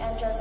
Android uh,